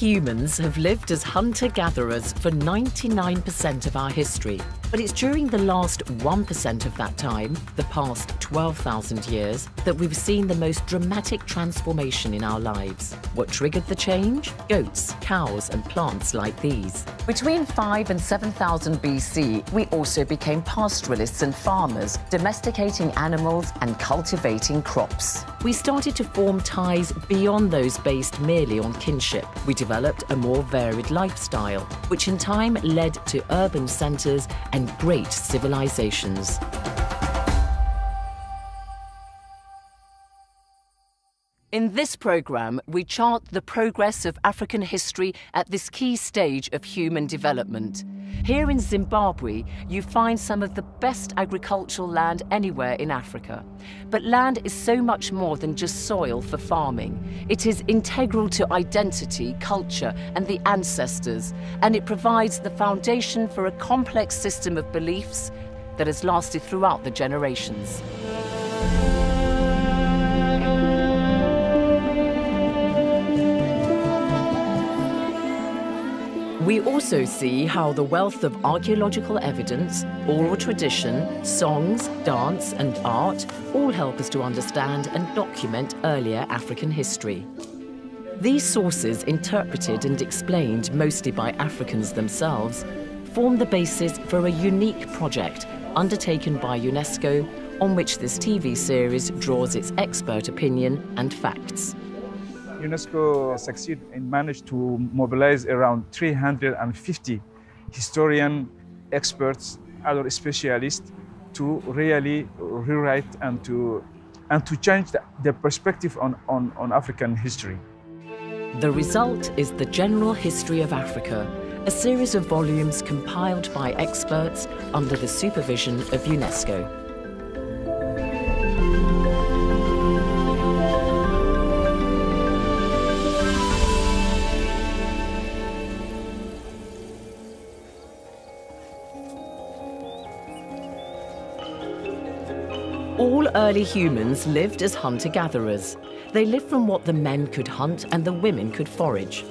Humans have lived as hunter gatherers for 99% of our history. But it's during the last 1% of that time, the past 12,000 years, that we've seen the most dramatic transformation in our lives. What triggered the change? Goats, cows, and plants like these. Between 5 and 7,000 BC, we also became pastoralists and farmers, domesticating animals and cultivating crops. We started to form ties beyond those based merely on kinship. We developed a more varied lifestyle, which in time led to urban centres and great civilizations. In this programme, we chart the progress of African history at this key stage of human development. Here in Zimbabwe, you find some of the best agricultural land anywhere in Africa. But land is so much more than just soil for farming. It is integral to identity, culture, and the ancestors, and it provides the foundation for a complex system of beliefs that has lasted throughout the generations. We also see how the wealth of archaeological evidence, oral tradition, songs, dance, and art all help us to understand and document earlier African history. These sources, interpreted and explained mostly by Africans themselves, form the basis for a unique project undertaken by UNESCO on which this TV series draws its expert opinion and facts. UNESCO succeeded and managed to mobilize around 350 historian, experts, other specialists to really rewrite and to, and to change the, the perspective on, on, on African history. The result is the General History of Africa, a series of volumes compiled by experts under the supervision of UNESCO. All early humans lived as hunter-gatherers. They lived from what the men could hunt and the women could forage.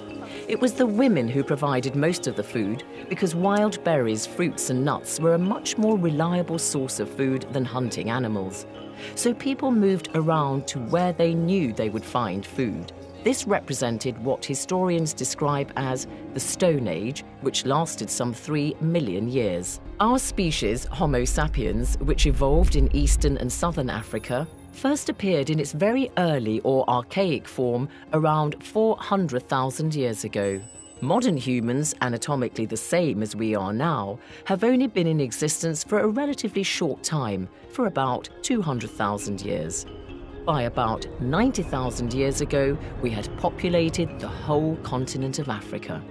It was the women who provided most of the food because wild berries, fruits and nuts were a much more reliable source of food than hunting animals. So people moved around to where they knew they would find food. This represented what historians describe as the Stone Age, which lasted some three million years. Our species, Homo sapiens, which evolved in eastern and southern Africa, first appeared in its very early or archaic form around 400,000 years ago. Modern humans, anatomically the same as we are now, have only been in existence for a relatively short time, for about 200,000 years. By about 90,000 years ago, we had populated the whole continent of Africa.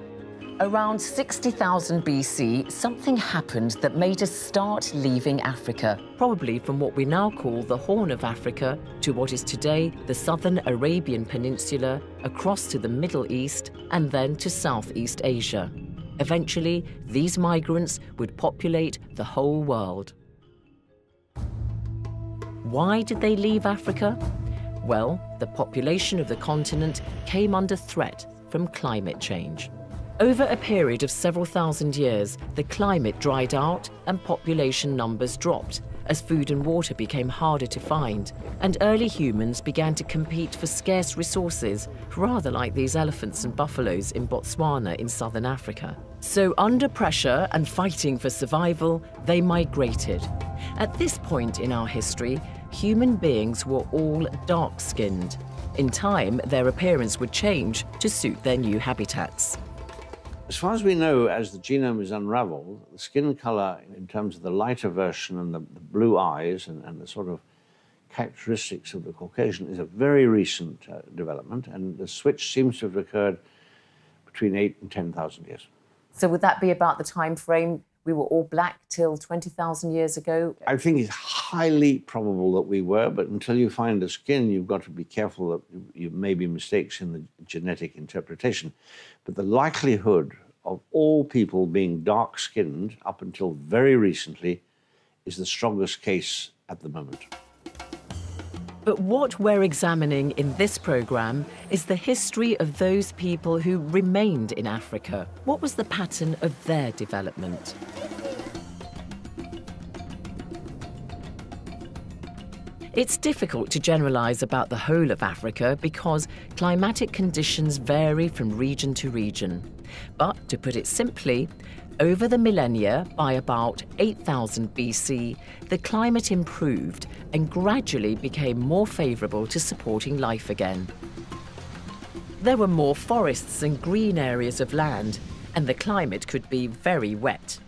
Around 60,000 BC, something happened that made us start leaving Africa, probably from what we now call the Horn of Africa to what is today the southern Arabian Peninsula, across to the Middle East, and then to Southeast Asia. Eventually, these migrants would populate the whole world. Why did they leave Africa? Well, the population of the continent came under threat from climate change. Over a period of several thousand years, the climate dried out and population numbers dropped as food and water became harder to find, and early humans began to compete for scarce resources, rather like these elephants and buffaloes in Botswana in southern Africa. So, under pressure and fighting for survival, they migrated. At this point in our history, human beings were all dark skinned. In time, their appearance would change to suit their new habitats. As far as we know, as the genome is unraveled, the skin color, in terms of the lighter version and the, the blue eyes and, and, the sort of characteristics of the Caucasian, is a very recent uh, development, and the switch seems to have occurred between eight and 10,000 years. So, would that be about the time frame we were all black till 20,000 years ago? I think it's highly probable that we were, but until you find the skin, you've got to be careful that you may be mistakes in the genetic interpretation. But the likelihood of all people being dark skinned up until very recently is the strongest case at the moment. But what we're examining in this programme is the history of those people who remained in Africa. What was the pattern of their development? It's difficult to generalise about the whole of Africa because climatic conditions vary from region to region. But to put it simply, over the millennia, by about 8000 BC, the climate improved and gradually became more favourable to supporting life again. There were more forests and green areas of land, and the climate could be very wet.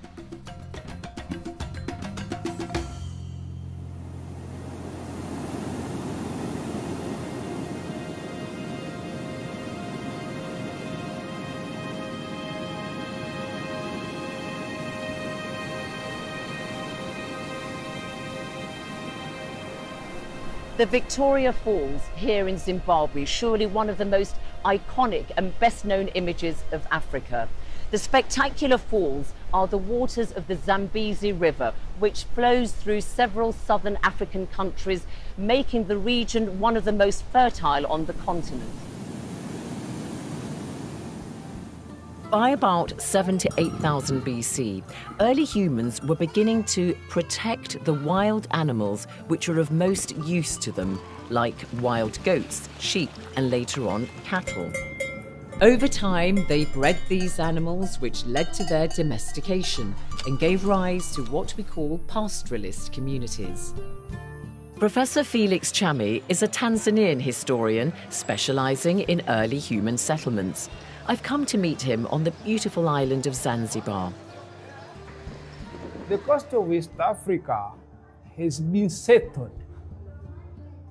The Victoria Falls here in Zimbabwe, surely one of the most iconic and best known images of Africa. The spectacular falls are the waters of the Zambezi River, which flows through several southern African countries, making the region one of the most fertile on the continent. By about 7 to 8000 BC, early humans were beginning to protect the wild animals which are of most use to them, like wild goats, sheep, and later on cattle. Over time, they bred these animals, which led to their domestication and gave rise to what we call pastoralist communities. Professor Felix Chami is a Tanzanian historian specializing in early human settlements. I've come to meet him on the beautiful island of Zanzibar. The coast of East Africa has been settled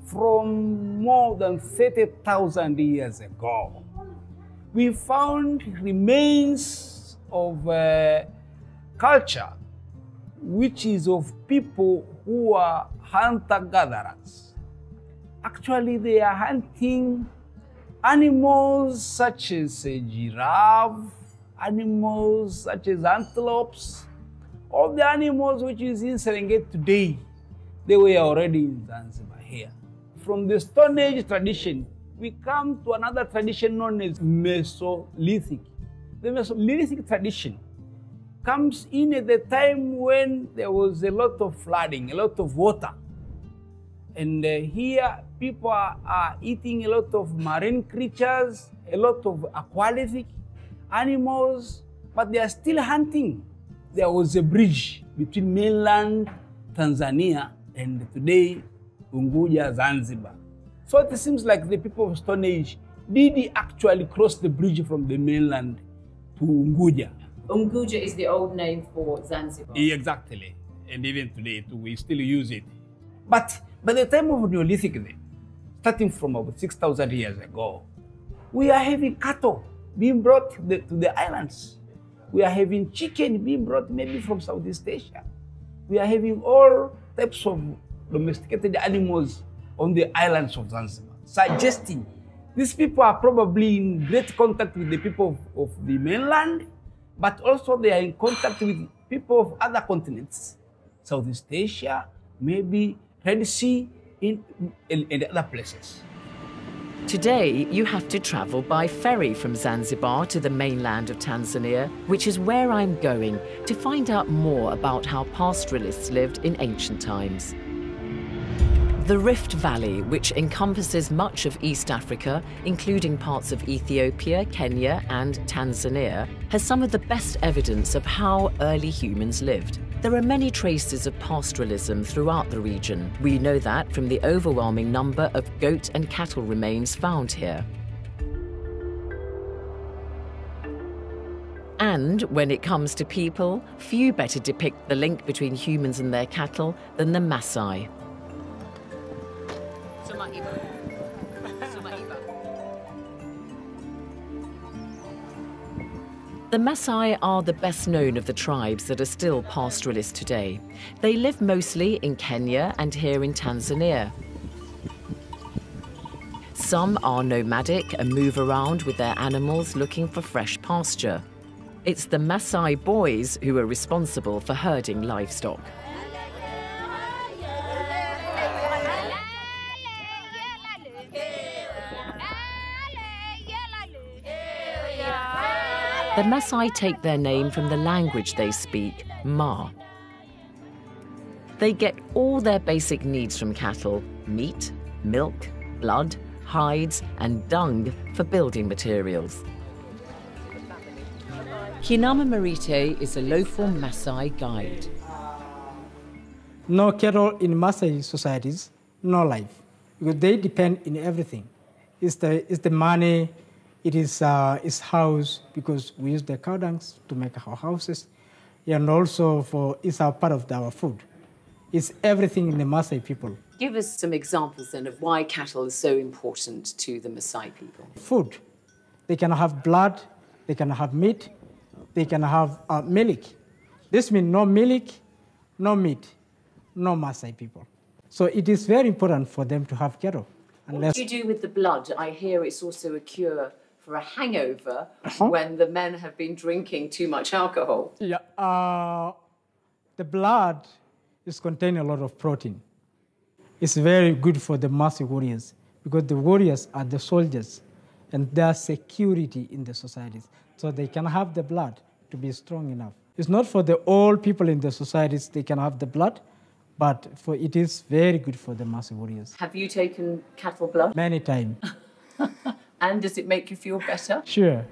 from more than 30,000 years ago. We found remains of uh, culture which is of people who are hunter-gatherers. Actually, they are hunting Animals such as a giraffe, animals such as antelopes, all the animals which is in Serengeti today, they were already in Zanzibar here. From the Stone Age tradition, we come to another tradition known as Mesolithic. The Mesolithic tradition comes in at the time when there was a lot of flooding, a lot of water. And uh, here, people are, are, eating a lot of marine creatures, a lot of aquatic animals, but they are still hunting. There was a bridge between mainland Tanzania and today Unguja, Zanzibar. So it seems like the people of Stone Age did actually cross the bridge from the mainland to Unguja. Unguja is the old name for Zanzibar. Exactly. And even today, too, we still use it. But by the time of Neolithic, starting from about 6,000 years ago, we are having cattle being brought to the, to the islands. We are having chicken being brought maybe from Southeast Asia. We are having all types of domesticated animals on the islands of Zanzibar, suggesting these people are probably in great contact with the people of, of the mainland, but also they are in contact with people of other continents, Southeast Asia, maybe Sea, in, in, in other places. Today, you have to travel by ferry from Zanzibar to the mainland of Tanzania, which is where I'm going to find out more about how pastoralists lived in ancient times. The Rift Valley, which encompasses much of East Africa, including parts of Ethiopia, Kenya, and Tanzania, has some of the best evidence of how early humans lived. There are many traces of pastoralism throughout the region. We know that from the overwhelming number of goat and cattle remains found here. And when it comes to people, few better depict the link between humans and their cattle than the Maasai. The Maasai are the best known of the tribes that are still pastoralist today. They live mostly in Kenya and here in Tanzania. Some are nomadic and move around with their animals looking for fresh pasture. It's the Maasai boys who are responsible for herding livestock. The Maasai take their name from the language they speak, Maa. They get all their basic needs from cattle meat, milk, blood, hides, and dung for building materials. Hinama Marite is a local Maasai guide. No cattle in Maasai societies, no life, because they depend in everything. It's the, it's the money, it is uh, its house, because we use the cow dungs to make our houses, and also for it's our part of our food. It's everything in the Maasai people. Give us some examples then of why cattle is so important to the Maasai people. Food. They can have blood, they can have meat, they can have uh, milk. This means no milk, no meat, no Maasai people. So it is very important for them to have cattle. What do you do with the blood? I hear it's also a cure for a hangover uh-huh. when the men have been drinking too much alcohol. Yeah, uh, the blood is containing a lot of protein. It's very good for the Maasai warriors because the warriors are the soldiers and their security in the societies. So they can have the blood to be strong enough. It's not for the old people in the societies they can have the blood, but for it is very good for the Maasai warriors. Have you taken cattle blood? Many times. and does it make you feel better? Sure.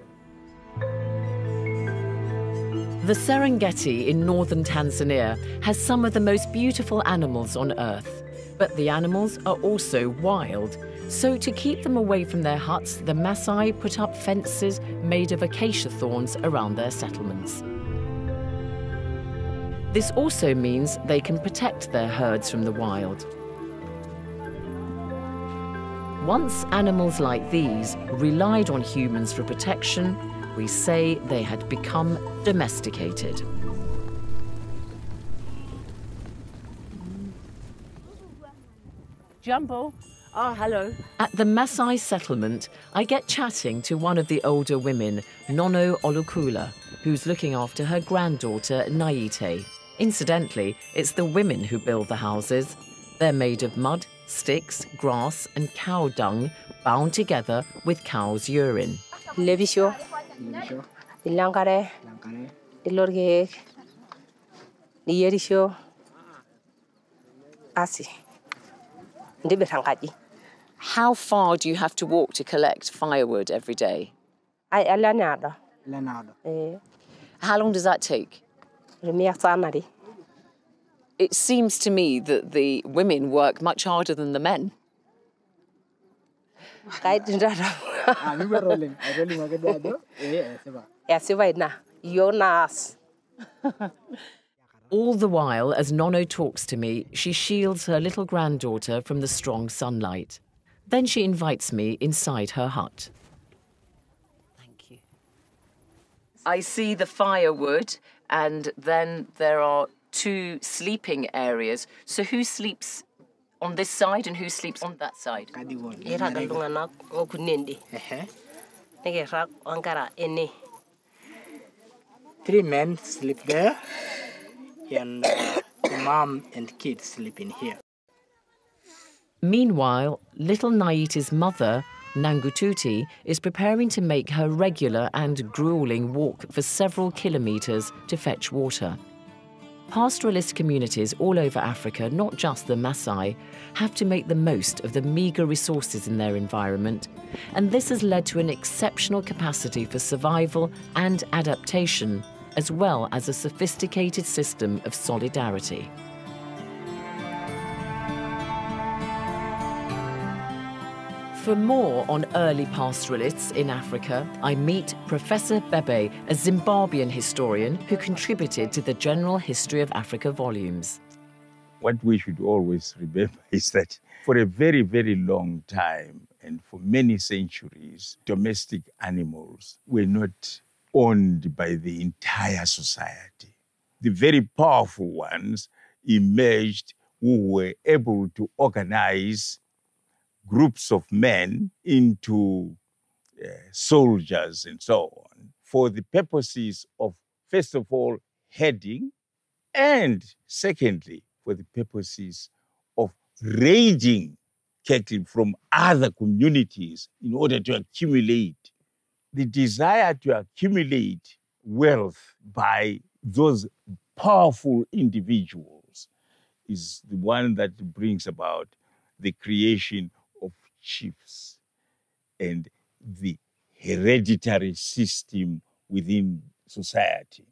The Serengeti in northern Tanzania has some of the most beautiful animals on earth. But the animals are also wild. So, to keep them away from their huts, the Maasai put up fences made of acacia thorns around their settlements. This also means they can protect their herds from the wild. Once animals like these relied on humans for protection, we say they had become domesticated. Jumbo. Oh, ah, hello. At the Maasai settlement, I get chatting to one of the older women, Nono Olukula, who's looking after her granddaughter, Naite. Incidentally, it's the women who build the houses. They're made of mud, sticks, grass, and cow dung bound together with cow's urine. Levisho. Ilankare. Ilorge. Niyerisho. Asi. How far do you have to walk to collect firewood every day? Eh. How long does that take? It seems to me that the women work much harder than the men. All the while, as Nono talks to me, she shields her little granddaughter from the strong sunlight. Then she invites me inside her hut. Thank you. I see the firewood, and then there are two sleeping areas. So who sleeps on this side and who sleeps on that side? Three men sleep there and uh, the mom and kids sleep in here. Meanwhile, little Naiti's mother, Nangututi, is preparing to make her regular and grueling walk for several kilometres to fetch water. Pastoralist communities all over Africa, not just the Maasai, have to make the most of the meagre resources in their environment, and this has led to an exceptional capacity for survival and adaptation as well as a sophisticated system of solidarity. For more on early pastoralists in Africa, I meet Professor Bhebe, a Zimbabwean historian who contributed to the General History of Africa volumes. What we should always remember is that for a very, very long time and for many centuries, domestic animals were not owned by the entire society. The very powerful ones emerged who were able to organize groups of men into uh, soldiers and so on for the purposes of, first of all, heading, and secondly, for the purposes of raiding cattle from other communities in order to accumulate the desire to accumulate wealth by those powerful individuals is the one that brings about the creation chiefs and the hereditary system within society.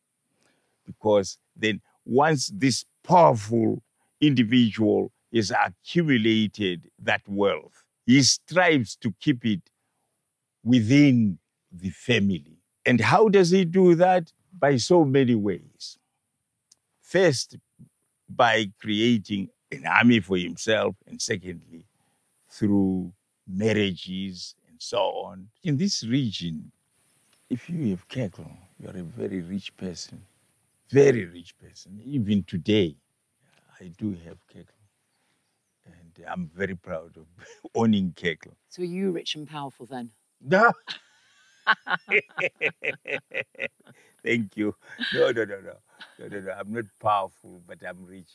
Because then, once this powerful individual is accumulated that wealth, he strives to keep it within the family. And how does he do that? By so many ways. First, by creating an army for himself, and secondly, through marriages and so on. In this region, if you have cattle, you are a very rich person, very rich person. Even today, I do have cattle. And I'm very proud of owning cattle. So are you rich and powerful then? No. Thank you. No, no, no, no. No, no, no. I'm not powerful, but I'm rich.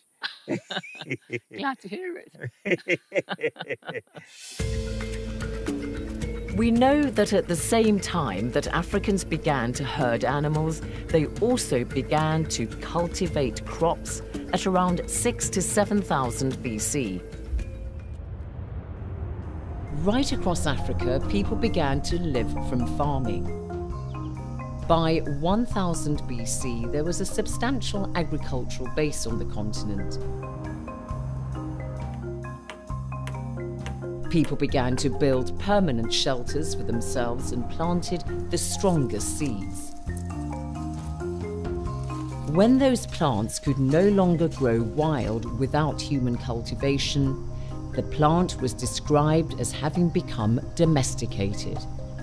Glad to hear it. We know that at the same time that Africans began to herd animals, they also began to cultivate crops at around 6 to 7,000 BC. Right across Africa, people began to live from farming. By 1000 BC, there was a substantial agricultural base on the continent. People began to build permanent shelters for themselves and planted the strongest seeds. When those plants could no longer grow wild without human cultivation, the plant was described as having become domesticated,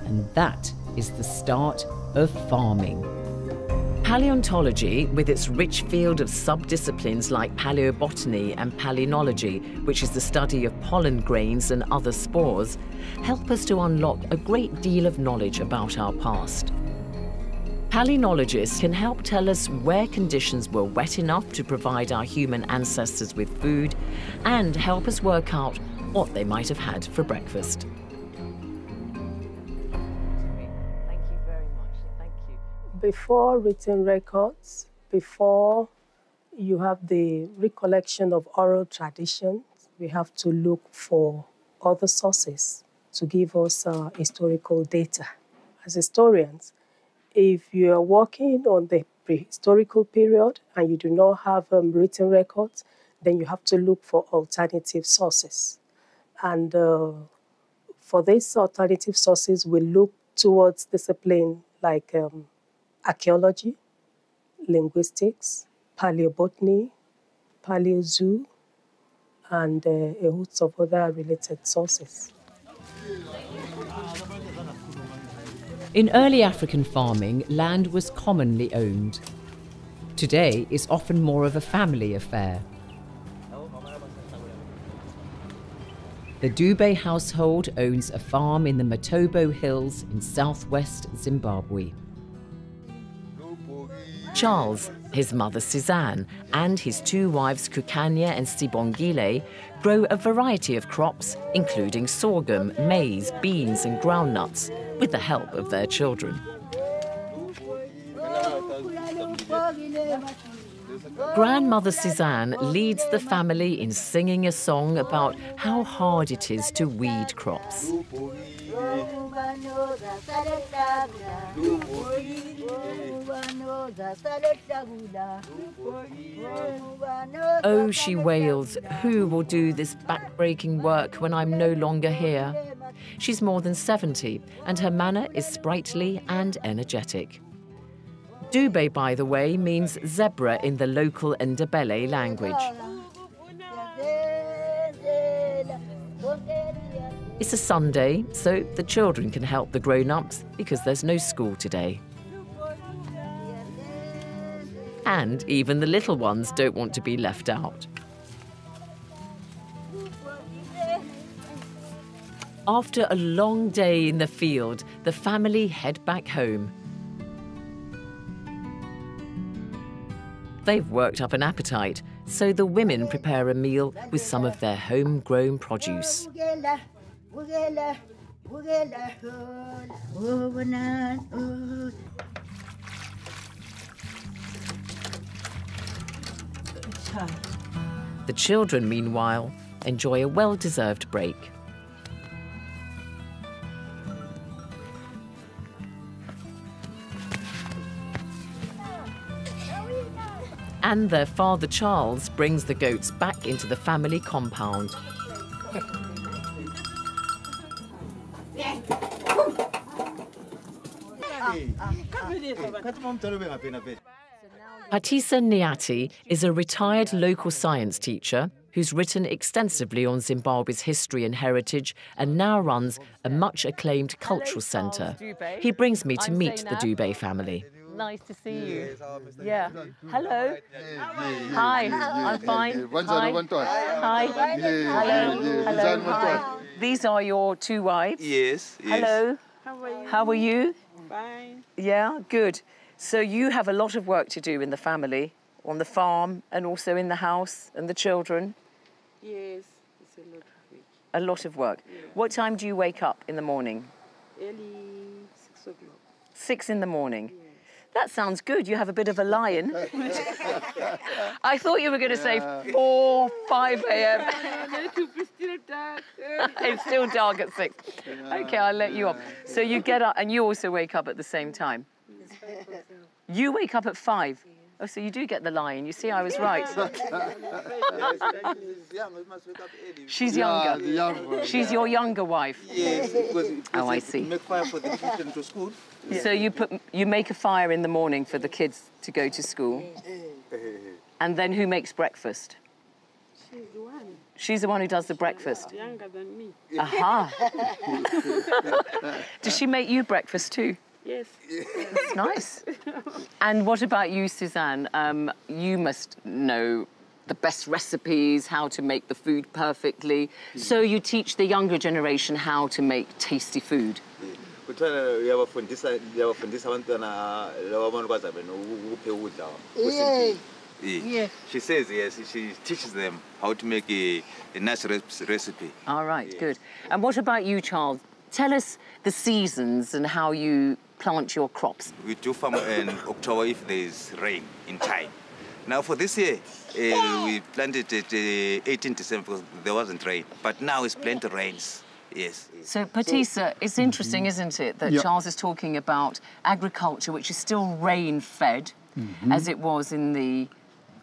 and that is the start of farming. Paleontology, with its rich field of subdisciplines like paleobotany and palynology, which is the study of pollen grains and other spores, help us to unlock a great deal of knowledge about our past. Palynologists can help tell us where conditions were wet enough to provide our human ancestors with food and help us work out what they might have had for breakfast. Before written records, before you have the recollection of oral traditions, we have to look for other sources to give us uh, historical data. As historians, if you are working on the prehistorical period and you do not have um, written records, then you have to look for alternative sources. And uh, for these alternative sources, we look towards discipline like um, archaeology, linguistics, paleobotany, paleozoo, and uh, a host of other related sources. In early African farming, land was commonly owned. Today, it's often more of a family affair. The Dube household owns a farm in the Matobo Hills in southwest Zimbabwe. Charles, his mother Suzanne, and his two wives Kukanya and Sibongile grow a variety of crops, including sorghum, maize, beans, and groundnuts, with the help of their children. Grandmother Suzanne leads the family in singing a song about how hard it is to weed crops. Oh, she wails, who will do this backbreaking work when I'm no longer here? She's more than 70, and her manner is sprightly and energetic. Dube, by the way, means zebra in the local Ndebele language. It's a Sunday, so the children can help the grown ups because there's no school today. And even the little ones don't want to be left out. After a long day in the field, the family head back home. They've worked up an appetite, so the women prepare a meal with some of their homegrown produce. The children, meanwhile, enjoy a well deserved break. And their father Charles brings the goats back into the family compound. Pathisa Nyathi is a retired local science teacher who's written extensively on Zimbabwe's history and heritage and now runs a much acclaimed cultural centre. He brings me to meet the Dube family. Nice to see you. Yeah. Hello. Hi. I'm fine. Hi. Hi. Hello. Hello. Hi. These are your two wives. Yes. yes. Hello. How are you? How are you? Fine. Yeah, good. So you have a lot of work to do in the family, on the farm, and also in the house and the children. Yes, it's a lot of work. A lot of work. What time do you wake up in the morning? Early six o'clock. Six in the morning. That sounds good. You have a bit of a lion. I thought you were going to say 4, 5 a.m. it will be still dark. it's still dark at 6. Okay, I'll let you off. So you get up and you also wake up at the same time. You wake up at 5. Oh, so you do get the lion. You see, I was right. She's Yeah, younger. the young one, She's yeah. your younger wife. Yes, because Oh, I see. Make fire for the children to school. So you put you make a fire in the morning for the kids to go to school, and then who makes breakfast? She's the one She's the one who does the breakfast. younger than me. Aha. Does she make you breakfast too? Yes. That's nice. And what about you, Suzanne? Um, you must know the best recipes, how to make the food perfectly. So you teach the younger generation how to make tasty food. kuthiwa uyabafundisa uyabafundisa abantwana laba abantukwazi benu ukuphe ukudla Yeah. Yeah. She says yes. She teaches them how to make a, a nice recipe. All right, good. And what about you, Charles? Tell us the seasons and how you plant your crops. We do farm in October if there is rain in time. Now for this year, uh, we planted it uh, 18 December because there wasn't rain. But now it's plenty rains. Yes. So, Pathisa, it's interesting, isn't it, that Yeah. Charles is talking about agriculture, which is still rain fed, as it was in the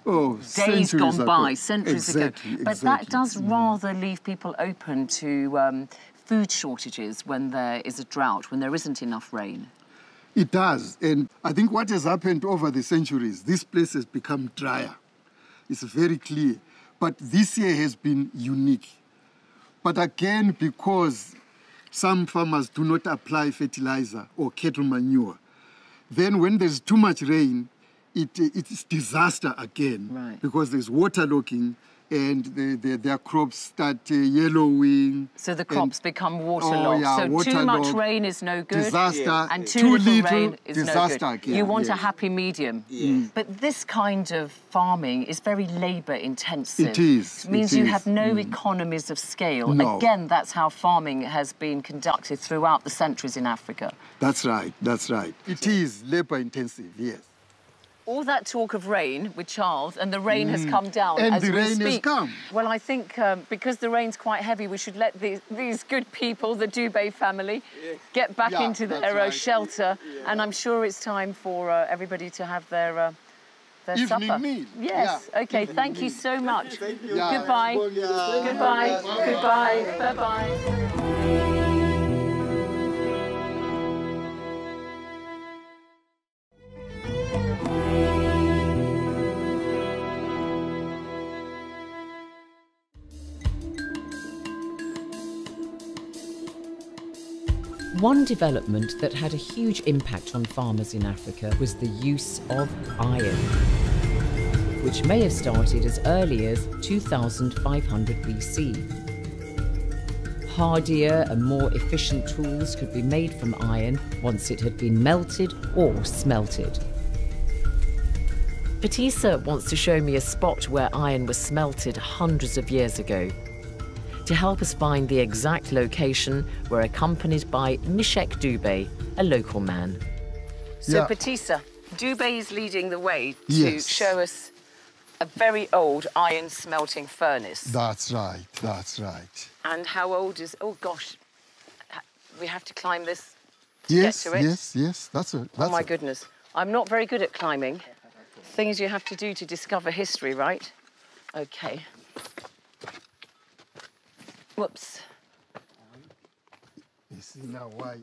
Oh, days gone ago. by, centuries exactly, ago. But that does rather leave people open to um, food shortages when there is a drought, when there isn't enough rain. It does. And I think what has happened over the centuries, this place has become drier. It's very clear. But this year has been unique. But again, because some farmers do not apply fertilizer or cattle manure, then when there's too much rain, it, it's disaster again Right. because there's waterlogging and the, the, their crops start uh, yellowing. So the and- crops become Oh, waterlogged. yeah, so too much rain is no good. Disaster. And too, Too little, little, rain is disaster no good. again, You want a happy medium. But this kind of farming is very labour intensive. It is, It means it you is. have no Mm. economies of scale. No. Again, that's how farming has been conducted throughout the centuries in Africa. That's right, that's right. It is labor intensive, yes. All that talk of rain with Charles, and the rain has Mm. come down And as the we rain has speak. come. Well, I think um, because the rain's quite heavy, we should let these, these good people, the Dube family, get back Yeah, into that's their uh, right. shelter. And I'm sure it's time for uh, everybody to have their, uh, their Evening supper. meal. Yes. Yeah, Okay. evening Thank you so much. Yeah. Goodbye. Yeah. Goodbye. Goodbye. Bye bye. One development that had a huge impact on farmers in Africa was the use of iron, which may have started as early as 2500 BC. Hardier and more efficient tools could be made from iron once it had been melted or smelted. Pathisa wants to show me a spot where iron was smelted hundreds of years ago. To help us find the exact location, we're accompanied by Mishek Dube, a local man. So, Yeah. Pathisa, Dube is leading the way to Yes. show us a very old iron smelting furnace. That's right, that's right. And how old is? Oh gosh, we have to climb this to Yes, get to it. yes, yes, that's a, oh that's oh my a- goodness, I'm not very good at climbing. Things you have to do to discover history, right? Okay. Whoops. You see now why I,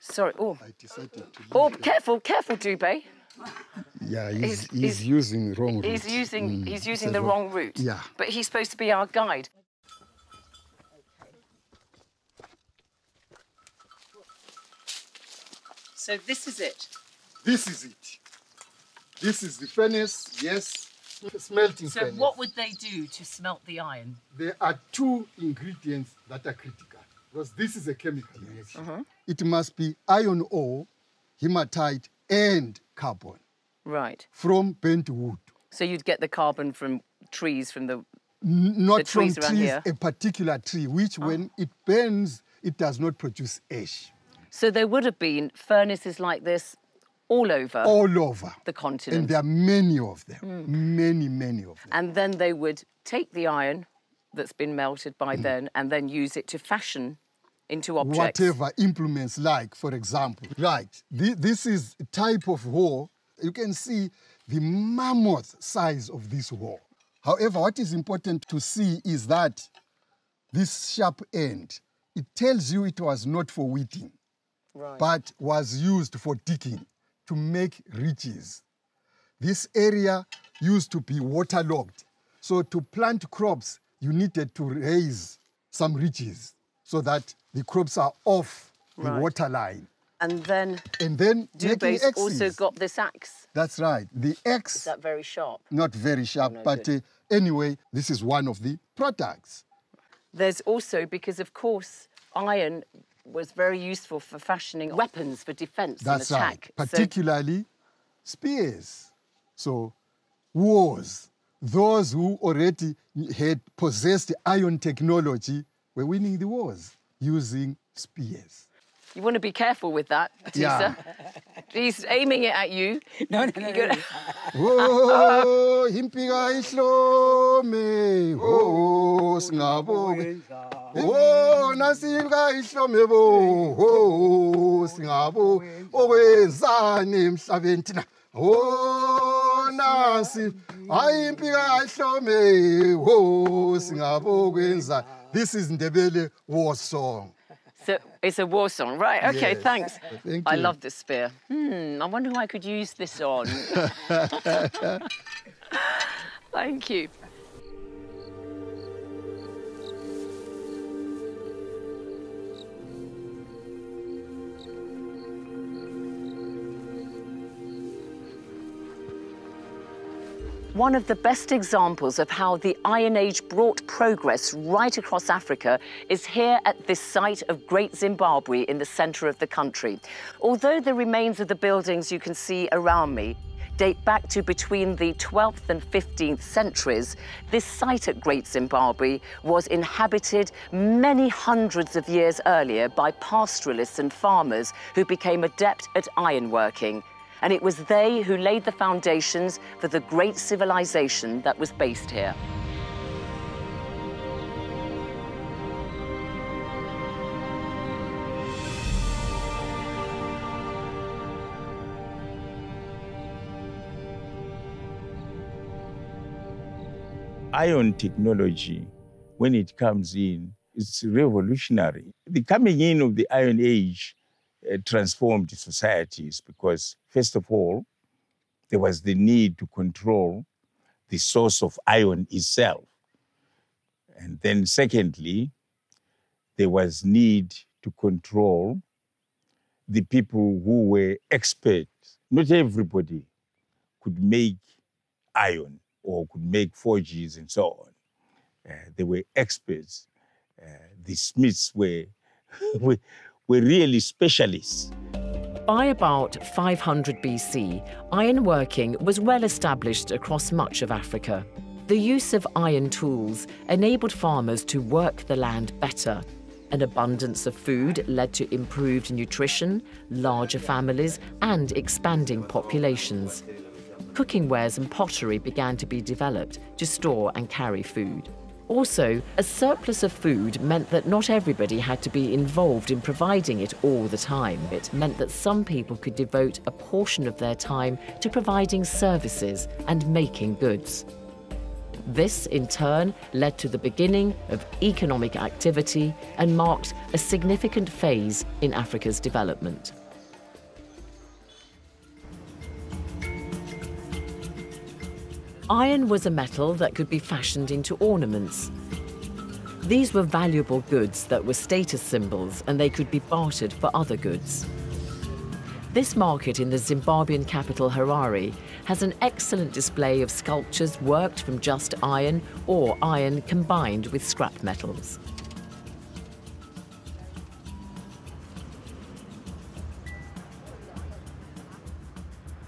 Sorry. Oh. I decided to leave Oh, them. careful, careful, Dube. Yeah, he's, He's- he's, he's- using wrong route. He's using Mm, he's using the wrong route. Yeah. But he's supposed to be our guide. So this is it. This is it. This is the furnace, yes, the smelting So furnace. what would they do to smelt the iron? There are two ingredients that are critical because this is a chemical reaction. Uh-huh. It must be iron ore, hematite, and carbon Right. from burnt wood. So you'd get the carbon from trees from the N- not The from trees around trees, here? Oh. a particular tree, which when it burns, it does not produce ash. So there would have been furnaces like this all over All over. the continent. And there are many of them. Mm. Many, many of them. And then they would take the iron that's been melted Mm. by then and then use it to fashion into objects. Whatever implements like, for example. Right. Thi- This is a type of whore. You can see the mammoth size of this whore. However, what is important to see is that this sharp end, it tells you it was not for wheating, Right. but was used for digging to make ridges. This area used to be waterlogged. So to plant crops, you needed to raise some ridges so that the crops are off the Right. water line. And then And then making Dube's also got this axe. That's right. The axe. Is axe, that very sharp? not very sharp, no, but uh, anyway, this is one of the products. There's also, because of course, iron was very useful for fashioning weapons for defense That's and right. attack. So- Particularly spears. So wars, those who already had possessed iron technology were winning the wars using spears. You want to be careful with that, Pathisa. He's aiming it at you. No, no, no. Oh, impika ihlome, oh, singaboke. Oh, nasipika ihlome bo, oh, singabo. Okwenzani emhlabeni thina? Oh, nasi. Hayi impika ihlome, oh, singabo kwenza. This is Ndebele war song. So it's a war song, right? Okay, Yes. thanks. Thank I love this spear. Hmm, I wonder who I could use this on. Thank you. One of the best examples of how the Iron Age brought progress right across Africa is here at this site of Great Zimbabwe in the center of the country. Although the remains of the buildings you can see around me date back to between the 12th and 15th centuries, this site at Great Zimbabwe was inhabited many hundreds of years earlier by pastoralists and farmers who became adept at ironworking. And it was they who laid the foundations for the great civilization that was based here. iron technology, when it comes in, it's revolutionary. The coming in of the Iron Age uh, transformed societies because, first of all, there was the need to control the source of iron itself. And then, secondly, there was need to control the people who were experts. Not everybody could make iron or could make forges and so on. Uh, they were experts. Uh, the Smiths were, were, were really specialists. By about 500 BC, iron working was well established across much of Africa. The use of iron tools enabled farmers to work the land better. An abundance of food led to improved nutrition, larger families, and expanding populations. Cooking wares and pottery began to be developed to store and carry food. Also, a surplus of food meant that not everybody had to be involved in providing it all the time. It meant that some people could devote a portion of their time to providing services and making goods. This, in turn, led to the beginning of economic activity and marked a significant phase in Africa's development. Iron was a metal that could be fashioned into ornaments. These were valuable goods that were status symbols and they could be bartered for other goods. This market in the Zimbabwean capital Harare has an excellent display of sculptures worked from just iron or iron combined with scrap metals.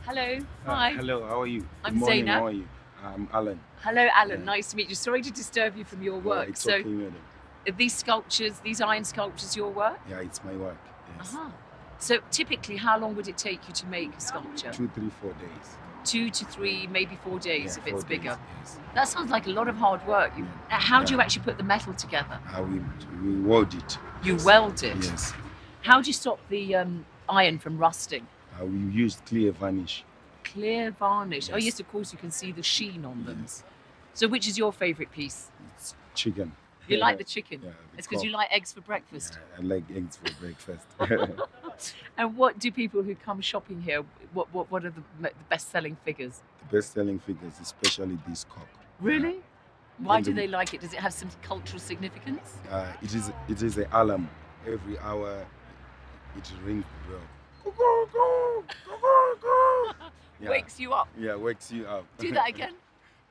Hello. Uh, Hi. hello, how are you? I'm Good morning, Zeinab. How are you? I'm Alan. Hello, Alan. Nice to meet you. Sorry to disturb you from your Yeah, work. it's so, okay, are these sculptures, these iron sculptures, your work? Yeah, it's my work. Yes. Uh-huh. So, typically, how long would it take you to make a sculpture? Two, three, four days. Two to three, maybe four days Yeah, if it's four days, bigger. yes. That sounds like a lot of hard work. You, uh, how do you actually put the metal together? Uh, we, we weld it. You Yes. weld it. Yes. How do you stop the um, iron from rusting? Uh, we used clear varnish. Clear varnish. Oh, Yes. yes, of course, you can see the sheen on them. So, which is your favourite piece? Chicken. You like the chicken? Yeah, it's because you like eggs for breakfast. I like eggs for breakfast. And what do people who come shopping here? What what, what are the, the best-selling figures? the best-selling figures, especially this cock. Really? Why And do the- they like it? Does it have some cultural significance? Uh, it is it is an alarm. Every hour, it rings the bell. Yeah. Wakes you up. Yeah, wakes you up. Do that again.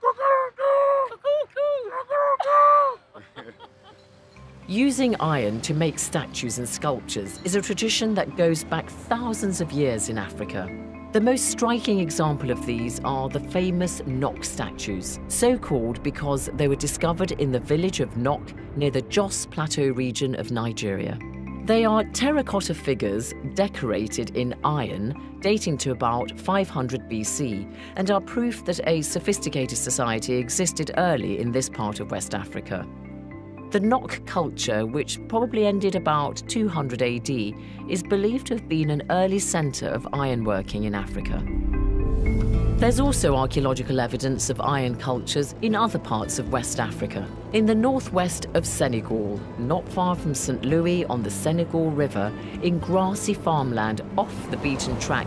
Using iron to make statues and sculptures is a tradition that goes back thousands of years in Africa. The most striking example of these are the famous Nok statues, so called because they were discovered in the village of Nok near the Jos Plateau region of Nigeria. They are terracotta figures decorated in iron dating to about 500 BC and are proof that a sophisticated society existed early in this part of West Africa. The Nok culture, which probably ended about 200 AD, is believed to have been an early centre of ironworking in Africa. There's also archaeological evidence of iron cultures in other parts of West Africa. In the northwest of Senegal, not far from St. Louis on the Senegal River, in grassy farmland off the beaten track,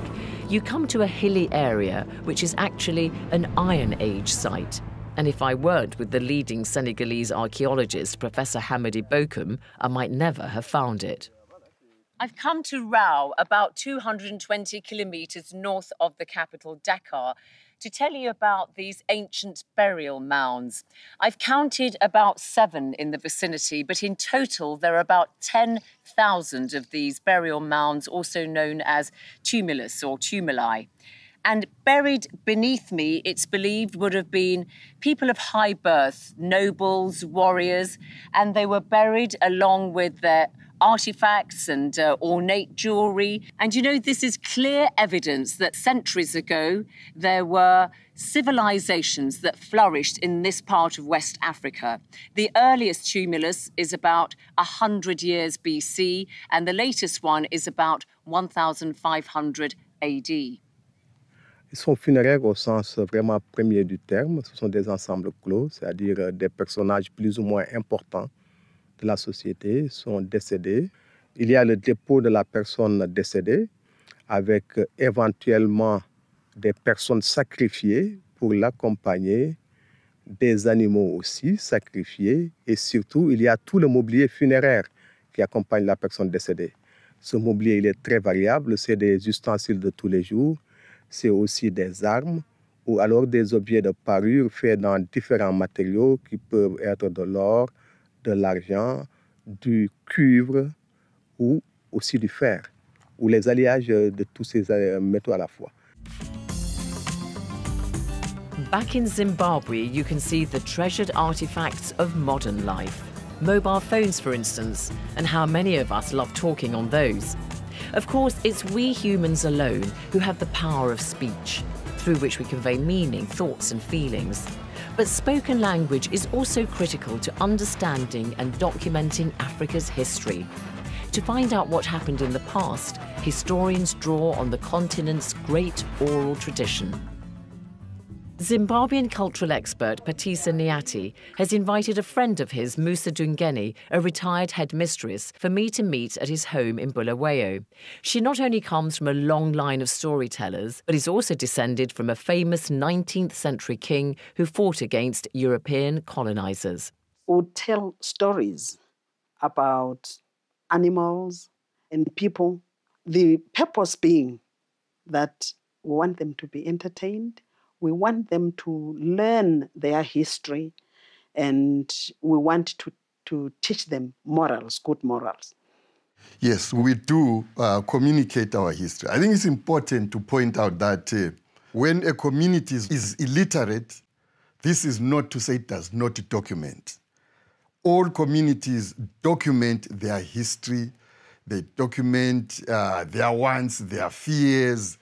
you come to a hilly area which is actually an Iron Age site. And if I weren't with the leading Senegalese archaeologist, Professor Hamady Bocoum, I might never have found it. I've come to Rao, about 220 kilometres north of the capital, Dakar, to tell you about these ancient burial mounds. I've counted about seven in the vicinity, but in total there are about 10,000 of these burial mounds, also known as tumulus or tumuli. And buried beneath me, it's believed, would have been people of high birth, nobles, warriors, and they were buried along with their artifacts and uh, ornate jewelry. And you know, this is clear evidence that centuries ago there were civilizations that flourished in this part of West Africa. The earliest tumulus is about 100 years BC, and the latest one is about 1500 AD. Ils sont funéraires au sens vraiment premier du terme. Ce sont des ensembles clos, c'est-à-dire euh, des personnages plus ou moins importants de la société sont décédés. Il y a le dépôt de la personne décédée avec euh, éventuellement des personnes sacrifiées pour l'accompagner, des animaux aussi sacrifiés et surtout il y a tout le mobilier funéraire qui accompagne la personne décédée. Ce mobilier il est très variable, c'est des ustensiles de tous les jours, c'est aussi des armes ou alors des objets de parure faits dans différents matériaux qui peuvent être de l'or, de l'argent, du cuivre ou aussi du fer, ou les alliages de tous ces euh, métaux à la fois. Back in Zimbabwe, you can see the treasured artifacts of modern life. Mobile phones, for instance, and how many of us love talking on those. Of course, it's we humans alone who have the power of speech, through which we convey meaning, thoughts, and feelings. But spoken language is also critical to understanding and documenting Africa's history. To find out what happened in the past, historians draw on the continent's great oral tradition. Zimbabwean cultural expert Pathisa Nyathi has invited a friend of his, Musa Dungeni, a retired headmistress, for me to meet at his home in Bulawayo. She not only comes from a long line of storytellers, but is also descended from a famous 19th century king who fought against European colonizers. Would tell stories about animals and people, the purpose being that we want them to be entertained we want them to learn their history and we want to, to teach them morals, good morals. Yes, we do uh, communicate our history. I think it's important to point out that uh, when a community is, illiterate, this is not to say it does not document. All communities document their history, they document uh, their wants, their fears,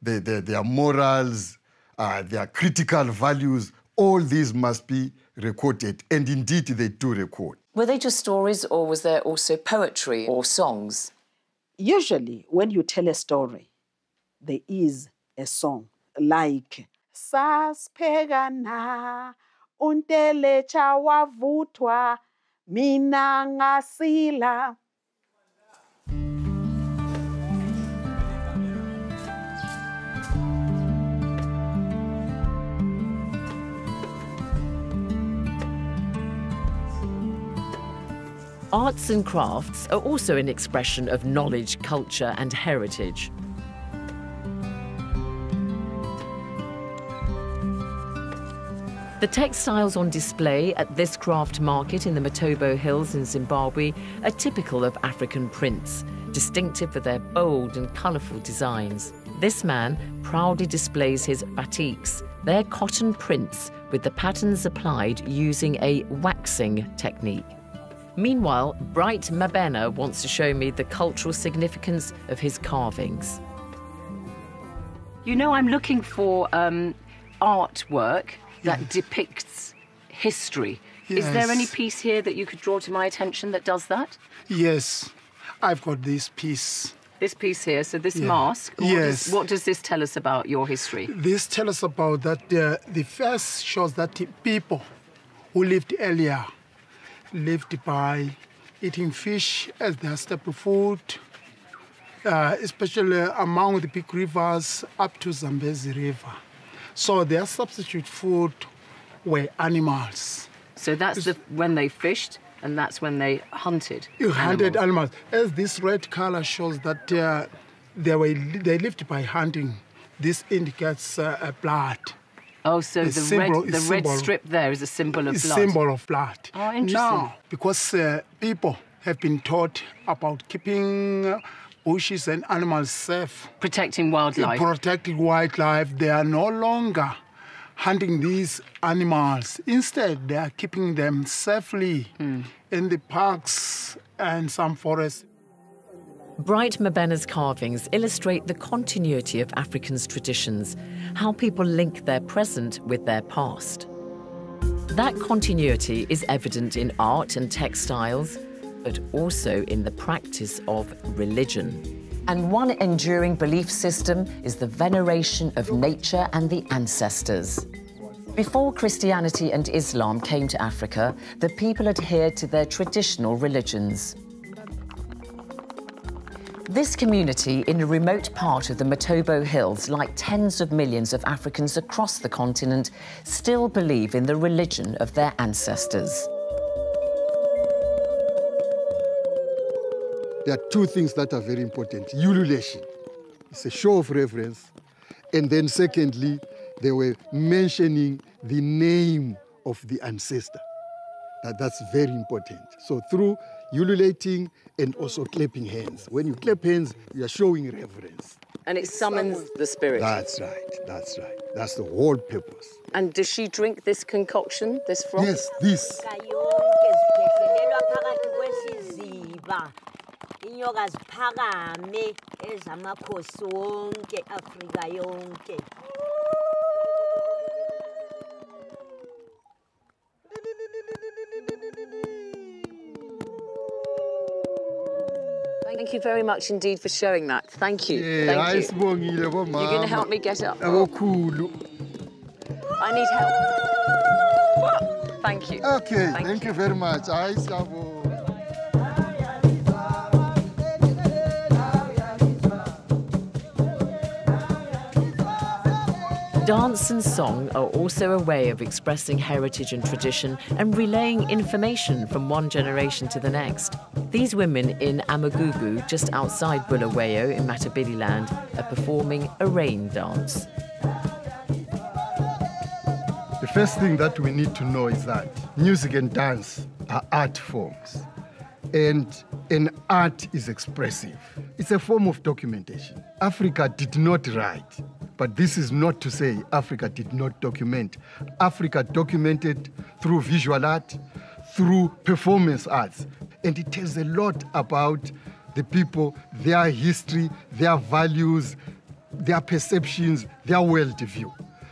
their, their, their morals, uh, their critical values, all these must be recorded. And indeed, they do record. Were they just stories, or was there also poetry or songs? Usually, when you tell a story, there is a song like Saspegana untelecha wavutwa mina ngasila Arts and crafts are also an expression of knowledge, culture, and heritage. The textiles on display at this craft market in the Matobo Hills in Zimbabwe are typical of African prints, distinctive for their bold and colourful designs. This man proudly displays his batiks. They're cotton prints with the patterns applied using a waxing technique. Meanwhile, Bright Mabena wants to show me the cultural significance of his carvings. You know, I'm looking for um, artwork that yes. depicts history. Yes. Is there any piece here that you could draw to my attention that does that? Yes, I've got this piece. This piece here, so this yeah. mask. What yes. Does, what does this tell us about your history? This tells us about that uh, the first shows that people who lived earlier lived by eating fish as their staple food, uh, especially among the big rivers up to Zambezi River. So their substitute food were animals. So that's the, when they fished and that's when they hunted You hunted animals. As this red color shows that uh, they, were, they lived by hunting, this indicates uh, blood. Oh, so the, red, the red strip there is a symbol of blood. symbol of blood. Oh, interesting. Now, because uh, people have been taught about keeping uh, bushes and animals safe, protecting wildlife, protecting wildlife, they are no longer hunting these animals. Instead, they are keeping them safely mm. in the parks and some forests. Bright Mabena's carvings illustrate the continuity of Africans' traditions, how people link their present with their past. That continuity is evident in art and textiles, but also in the practice of religion. And one enduring belief system is the veneration of nature and the ancestors. Before Christianity and Islam came to Africa, the people adhered to their traditional religions. This community in a remote part of the Matobo Hills, like tens of millions of Africans across the continent, still believe in the religion of their ancestors. There are two things that are very important. Ululation, it's a show of reverence. And then secondly, they were mentioning the name of the ancestor. That, that's very important. So through ululating and also clapping hands. When you clap hands, you are showing reverence. And it summons the spirit. That's right. That's right. That's the whole purpose. And does she drink this concoction, this froth? Yes, this. yonke ziphehlelelwa phakathi kwesiziba inyoka ziphakame ezamakhosi wonke afrika yonke Thank you very much indeed for showing that. Thank you. Yeah, Thank you. You're going to help me get up. Abokhulu. I need help. Thank you. Okay, thank, you very much. Hayi Dance and song are also a way of expressing heritage and tradition and relaying information from one generation to the next. These women in Amagugu, just outside Bulawayo in Matabeleland, are performing a rain dance. The first thing that we need to know is that music and dance are art forms. And an art is expressive. It's a form of documentation. Africa did not write, but this is not to say Africa did not document. Africa documented through visual art, through performance arts. And it tells a lot about the people, their history, their values, their perceptions, their worldview.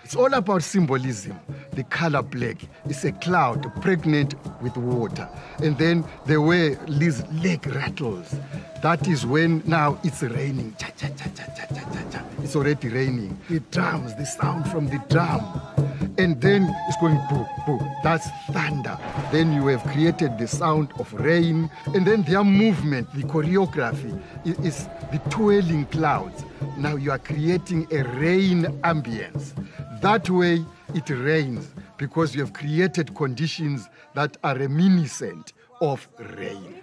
It's all about symbolism. The color black is a cloud pregnant with water. And then the way this leg rattles, that is when now it's raining. Cha, cha, cha, cha, cha, cha, cha. It's already raining. The drums, the sound from the drum. And then it's going boo, boo. That's thunder. Then you have created the sound of rain. And then their movement, the choreography, is the twirling clouds. Now you are creating a rain ambience. That way it rains because you have created conditions that are reminiscent of rain.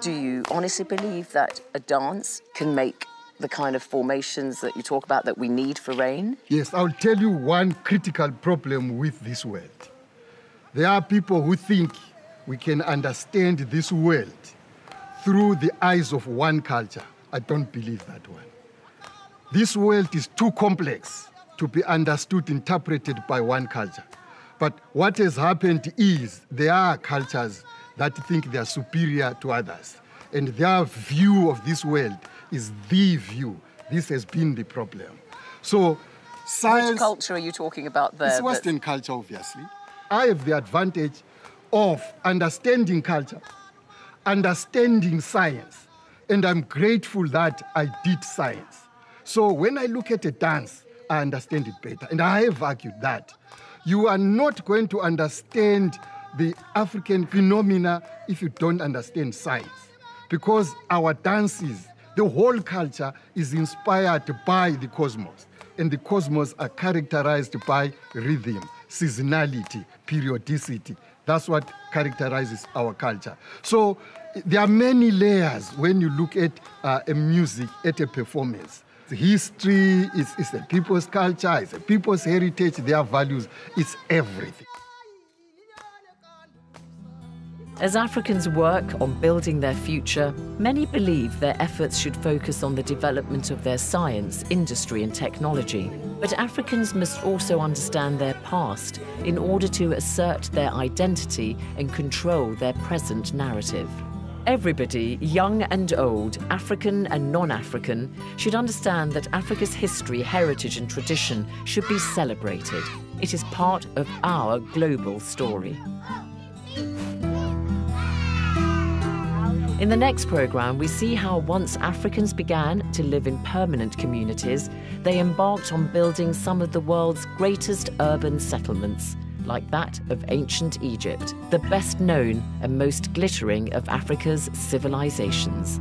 Do you honestly believe that a dance can make the kind of formations that you talk about that we need for rain? Yes, I'll tell you one critical problem with this world. There are people who think we can understand this world through the eyes of one culture. I don't believe that one. This world is too complex to be understood, interpreted by one culture. But what has happened is there are cultures that think they are superior to others. And their view of this world is the view. This has been the problem. So, science. Which culture are you talking about there? It's Western culture, obviously. I have the advantage of understanding culture, understanding science, and I'm grateful that I did science. So when I look at a dance, I understand it better. And I have argued that you are not going to understand the African phenomena if you don't understand science. Because our dances, the whole culture is inspired by the cosmos. And the cosmos are characterized by rhythm, seasonality, periodicity. That's what characterizes our culture. So there are many layers when you look at uh, a music, at a performance. The history is, is the people's culture, it's the people's heritage, their values, it's everything. As Africans work on building their future, many believe their efforts should focus on the development of their science, industry, and technology. But Africans must also understand their past in order to assert their identity and control their present narrative. Everybody, young and old, African and non African, should understand that Africa's history, heritage, and tradition should be celebrated. It is part of our global story. In the next program, we see how once Africans began to live in permanent communities, they embarked on building some of the world's greatest urban settlements, like that of ancient Egypt, the best known and most glittering of Africa's civilizations.